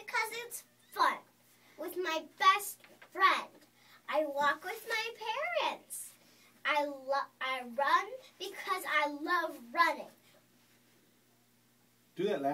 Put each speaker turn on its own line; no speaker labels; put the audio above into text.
because it's fun with my best friend. I walk with my parents. I lo- I run because I love running.
Do that last.